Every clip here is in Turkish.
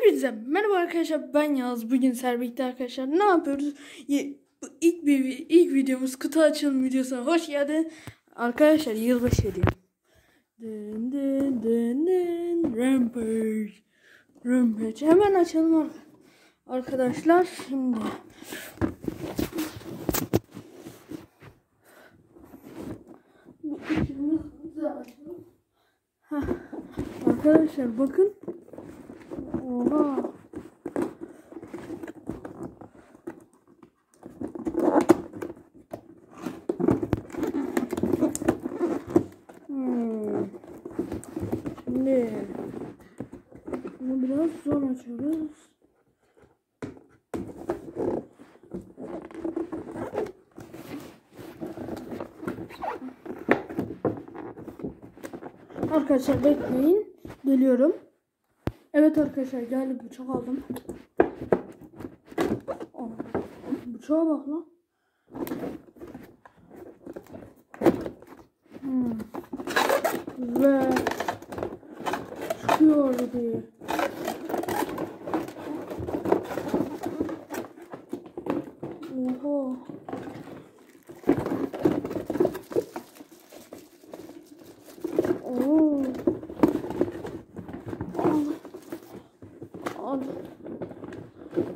Hepinize merhaba arkadaşlar ben Yaz bugün Serbik'te arkadaşlar ne yapıyoruz? İlk bir ilk videomuz kutu açılım videosuna hoş geldin. Arkadaşlar yılbaşı hediyem dın dın dın dın Rampage. Rampage. Hemen açalım ar- arkadaşlar şimdi. Bu Heh, arkadaşlar bakın Oha. Hmm. Şimdi biraz zor açıyoruz. Arkadaşlar bekleyin. Geliyorum. Evet arkadaşlar geldi bıçak aldım. Aa, Bıçağa bak lan. Hmm. Ve çıkıyor diye. Oha.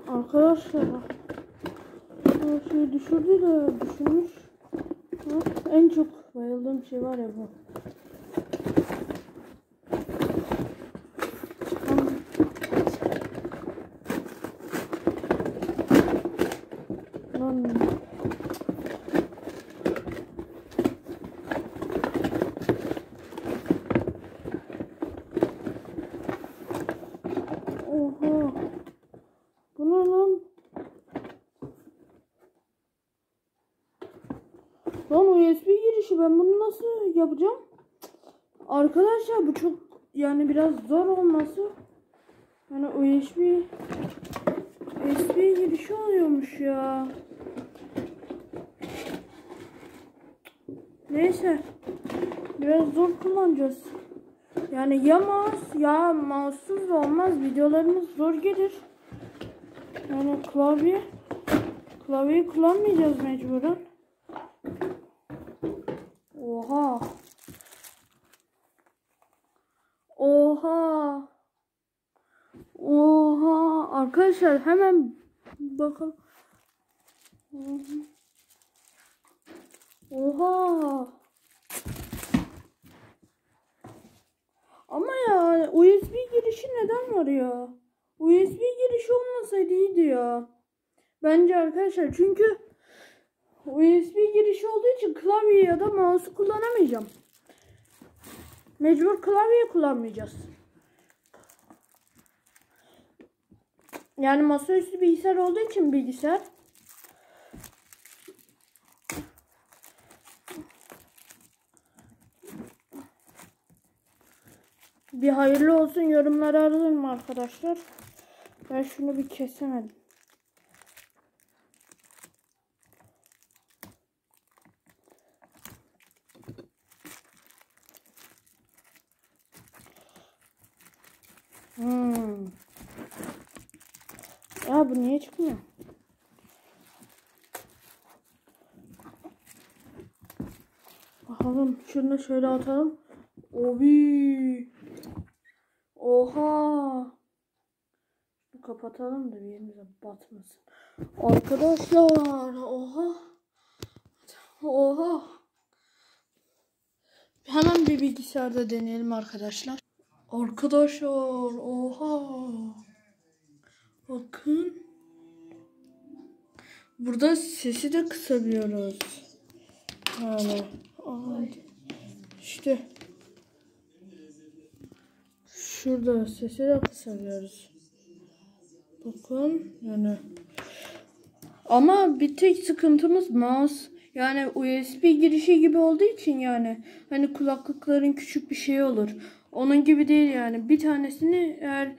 Arkadaşlar her şeyi düşürdü de düşürmüş. En çok bayıldığım şey var ya bu. Tamam. Lan. Oha. Bu ne lan? Lan Girişi ben bunu nasıl yapacağım? Arkadaşlar bu çok yani biraz zor olması. Yani USB USB girişi oluyormuş ya. Neyse. Biraz zor kullanacağız. Yani ya mouse ya mouse'suz olmaz. Videolarımız zor gelir. Yani klavye klavyeyi kullanmayacağız mecburen. Oha. Oha. Oha. Arkadaşlar hemen bakalım. Oha. Ama ya USB girişi neden var ya? USB girişi olmasaydı iyiydi ya. Bence arkadaşlar çünkü USB girişi olduğu için klavye ya da mouse'u kullanamayacağım. Mecbur klavyeyi kullanmayacağız. Yani masaüstü bilgisayar olduğu için bilgisayar. Bir hayırlı olsun yorumları ararım arkadaşlar. Ben şunu bir kesemedim. Hmm. Ya bu niye çıkmıyor? Bakalım şunu da şöyle atalım. Obi. Oha. Şunu kapatalım da bir yerimize batmasın. Arkadaşlar oha. Oha. Hemen bir bilgisayarda deneyelim arkadaşlar. Arkadaşlar oha. Bakın. Burada sesi de kısabiliyoruz. Aa, İşte. Şurada sesi de kısabiliyoruz. Bakın yani. Ama bir tek sıkıntımız mouse. Yani USB girişi gibi olduğu için yani. Hani kulaklıkların küçük bir şey olur. Onun gibi değil yani. Bir tanesini eğer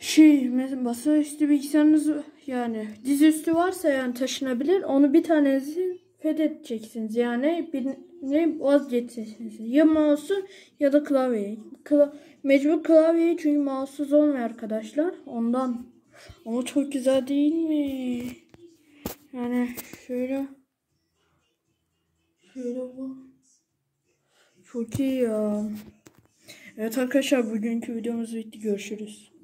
şey masaüstü bilgisayarınız yani dizüstü varsa yani taşınabilir. Onu bir tanesi fethedeceksiniz. Yani bir, ne vazgeçeceksiniz. Ya mouse'u ya da klavyeyi. Kla mecbur klavyeyi çünkü mouse'suz olmuyor arkadaşlar. Ondan. Ama çok güzel değil mi? Yani şöyle şöyle bu. Çok iyi ya. Evet arkadaşlar bugünkü videomuz bitti. Görüşürüz.